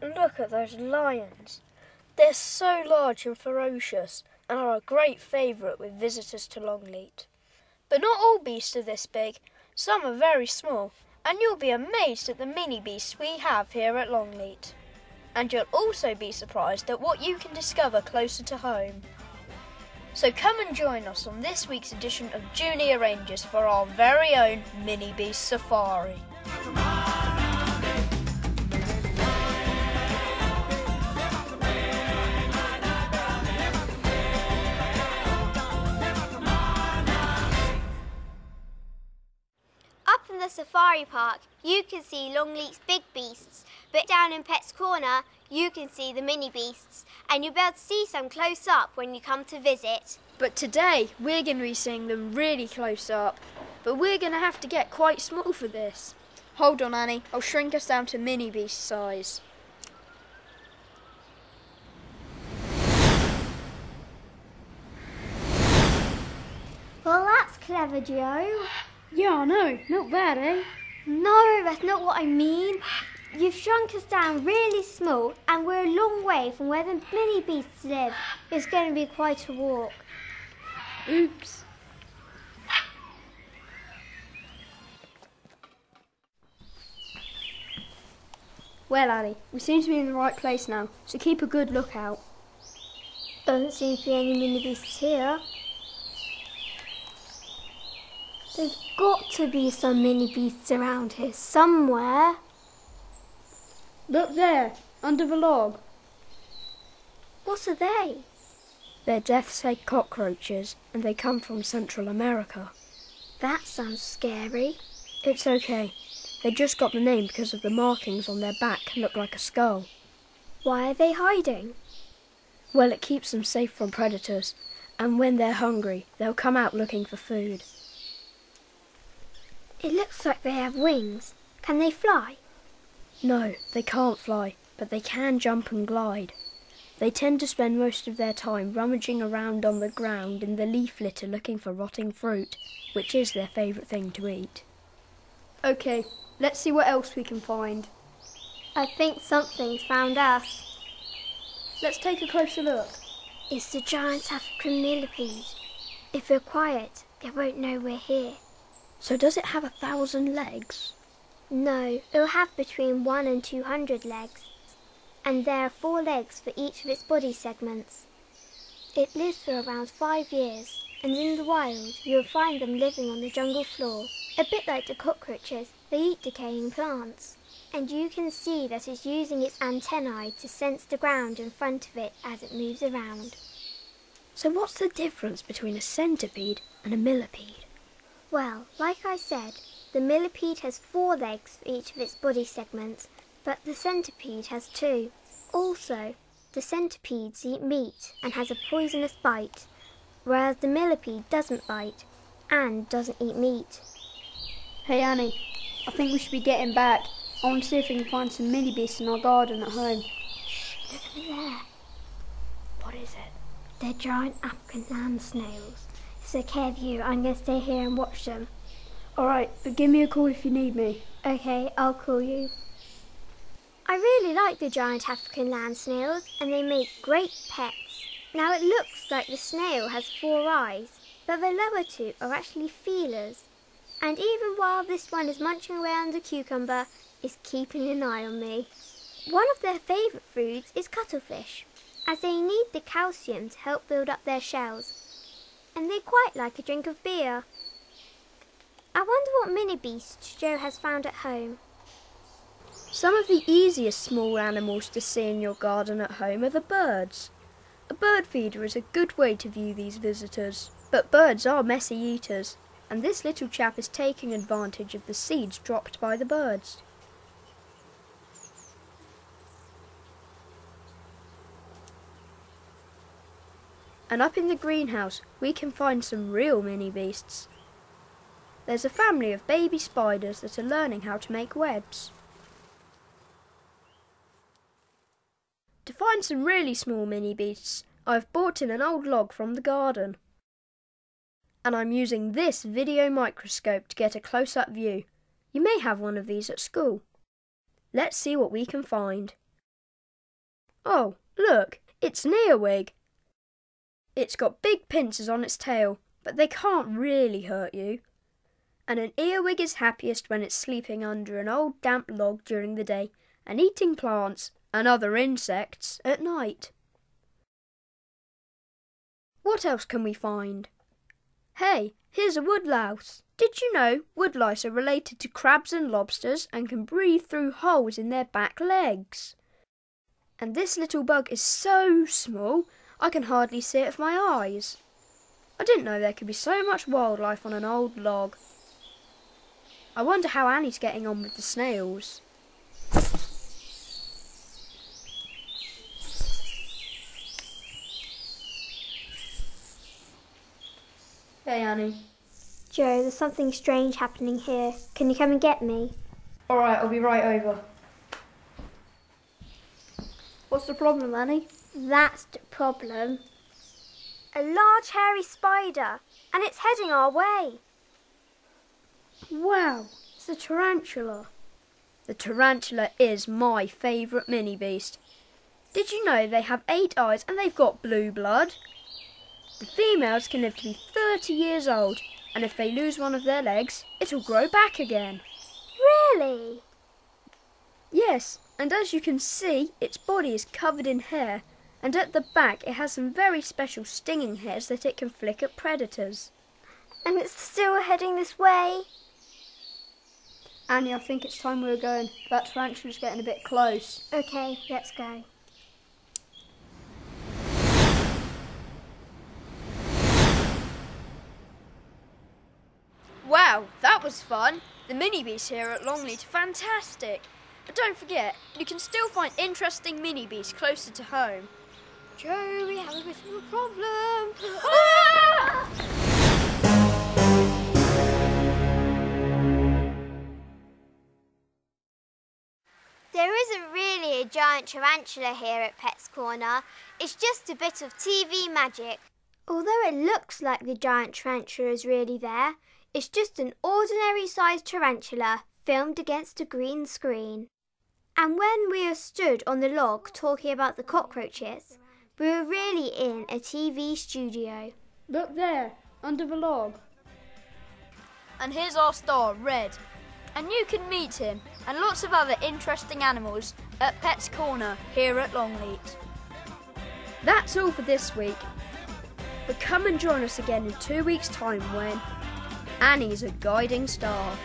Look at those lions. They're so large and ferocious and are a great favourite with visitors to Longleat. But not all beasts are this big. Some are very small, and you'll be amazed at the mini beasts we have here at Longleat. And you'll also be surprised at what you can discover closer to home. So come and join us on this week's edition of Junior Rangers for our very own Mini Beast Safari. The safari park, you can see Longleat's big beasts, but down in Pet's Corner, you can see the mini beasts, and you'll be able to see some close up when you come to visit. But today we're going to be seeing them really close up. But we're going to have to get quite small for this. Hold on, Annie. I'll shrink us down to mini beast size. Well, that's clever, Joe. Yeah, I know. Not bad, eh? No, that's not what I mean. You've shrunk us down really small, and we're a long way from where the mini beasts live. It's going to be quite a walk. Oops. Well, Annie, we seem to be in the right place now, so keep a good lookout. Doesn't seem to be any mini beasts here. There's got to be some mini beasts around here somewhere. Look there, under the log. What are they? They're death's head cockroaches, and they come from Central America. That sounds scary. It's okay. They just got the name because of the markings on their back look like a skull. Why are they hiding? Well, it keeps them safe from predators, and when they're hungry, they'll come out looking for food. It looks like they have wings. Can they fly? No, they can't fly, but they can jump and glide. They tend to spend most of their time rummaging around on the ground in the leaf litter looking for rotting fruit, which is their favourite thing to eat. Okay, let's see what else we can find. I think something's found us. Let's take a closer look. It's the giant African millipede. If we're quiet, they won't know we're here. So does it have a thousand legs? No, it'll have between one and two hundred legs, and there are four legs for each of its body segments. It lives for around five years, and in the wild you'll find them living on the jungle floor. A bit like the cockroaches, they eat decaying plants. And you can see that it's using its antennae to sense the ground in front of it as it moves around. So what's the difference between a centipede and a millipede? Well, like I said, the millipede has four legs for each of its body segments, but the centipede has two. Also, the centipedes eat meat and has a poisonous bite, whereas the millipede doesn't bite and doesn't eat meat. Hey Annie, I think we should be getting back. I want to see if we can find some mini beasts in our garden at home. Look over there. What is it? They're giant African land snails. It's okay with you. I'm going to stay here and watch them. Alright, but give me a call if you need me. Okay, I'll call you. I really like the giant African land snails and they make great pets. Now it looks like the snail has four eyes, but the lower two are actually feelers. And even while this one is munching away on the cucumber, is keeping an eye on me. One of their favourite foods is cuttlefish, as they need the calcium to help build up their shells. And they quite like a drink of beer. I wonder what mini beasts Joe has found at home. Some of the easiest small animals to see in your garden at home are the birds. A bird feeder is a good way to view these visitors, but birds are messy eaters, and this little chap is taking advantage of the seeds dropped by the birds. And up in the greenhouse, we can find some real mini beasts. There's a family of baby spiders that are learning how to make webs. To find some really small mini beasts, I've brought in an old log from the garden. And I'm using this video microscope to get a close-up view. You may have one of these at school. Let's see what we can find. Oh, look, it's an earwig. It's got big pincers on its tail, but they can't really hurt you. And an earwig is happiest when it's sleeping under an old damp log during the day and eating plants and other insects at night. What else can we find? Hey, here's a woodlouse. Did you know woodlice are related to crabs and lobsters and can breathe through holes in their back legs? And this little bug is so small I can hardly see it with my eyes. I didn't know there could be so much wildlife on an old log. I wonder how Annie's getting on with the snails. Hey Annie. Joe, there's something strange happening here. Can you come and get me? Alright, I'll be right over. What's the problem, Annie? That's the problem. A large hairy spider, and it's heading our way. Wow, it's a tarantula. The tarantula is my favourite mini beast. Did you know they have eight eyes and they've got blue blood? The females can live to be 30 years old, and if they lose one of their legs, it'll grow back again. Really? Yes, and as you can see, its body is covered in hair, and at the back it has some very special stinging hairs that it can flick at predators. And it's still heading this way? Annie, I think it's time we were going. That tarantula's getting a bit close. Okay, let's go. Wow, that was fun. The mini beasts here at Longleat are fantastic. But don't forget, you can still find interesting mini beasts closer to home. Joe, we have a bit of a problem. There isn't really a giant tarantula here at Pet's Corner. It's just a bit of TV magic. Although it looks like the giant tarantula is really there, it's just an ordinary sized tarantula filmed against a green screen. And when we are stood on the log talking about the cockroaches, we were really in a TV studio. Look there, under the log. And here's our star, Red. And you can meet him and lots of other interesting animals at Pet's Corner here at Longleat. That's all for this week. But come and join us again in two weeks' time when Annie's a guiding star.